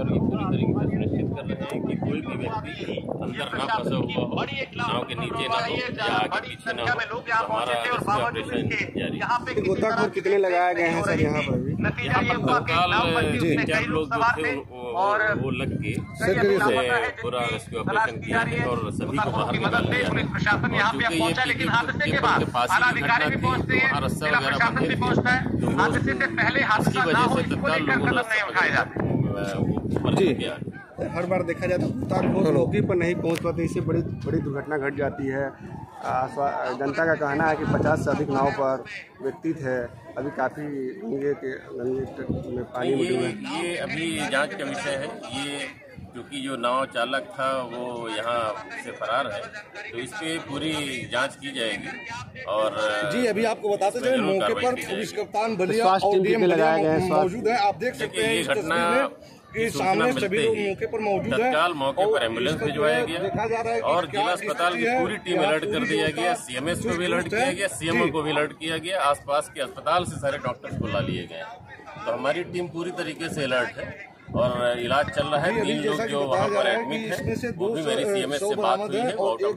और ये पूरी तरीके से सुनिश्चित कर रहे हैं कि कोई भी व्यक्ति अंदर ना फंसा हुआ हो नाव के नीचे ना हो या आगे पीछे ना हो तो हमारा रेस्क्यू ऑपरेशन जारी गोताखोर कितने लगाए गए हैं सर यहाँ पर? यहाँ पर तत्काल चार लोग जो थे वो- लग के पूरा रेस्क्यू ऑपरेशन किया है? और सभी को बाहर निकाल लिया है प्रशासन यहाँ पे अब पहुँचा लेकिन हादसे के बाद आलाधिकारी भी पहुँचते हैं जिला प्रशासन भी पहुँचता है हादसे से पहले हादसा ना वजह हो से तत्काल लोगों ने जी। हर बार देखा जाए तो वो मौके पर नहीं पहुँच पाते इससे बड़ी बड़ी दुर्घटना घट जाती है। जनता का कहना है कि 50 से अधिक नाव पर व्यक्ति थे अभी काफ़ी गंगे के गंगे में पानी मिले ये। ये अभी जाँच का विषय है। ये क्योंकि जो नाव चालक था वो यहाँ से फरार है। तो इस पे पूरी जाँच की जाएगी और जी अभी आपको बताते चले मौके पर पुलिस कप्तान बलिया और डीएम हैं? मौजूद हैं। आप देख सकते हैं इस घटना कि सामने सभी लोग मौके पर मौजूद हैं तत्काल मौके पर एंबुलेंस भिजवाया गया देखा जा रहा है और जिला अस्पताल की पूरी टीम अलर्ट कर दिया गया सीएमएस को भी अलर्ट किया गया सीएमओ। को भी अलर्ट किया गया आसपास के अस्पताल से सारे डॉक्टर्स को ला लिए गए तो हमारी टीम पूरी तरीके से अलर्ट है। और इलाज चल रहा है। तीन लोग जो वहाँ पर एडमिट है वो भी मेरी सीएमएस सौ बात हुई है वो आउट ऑफ़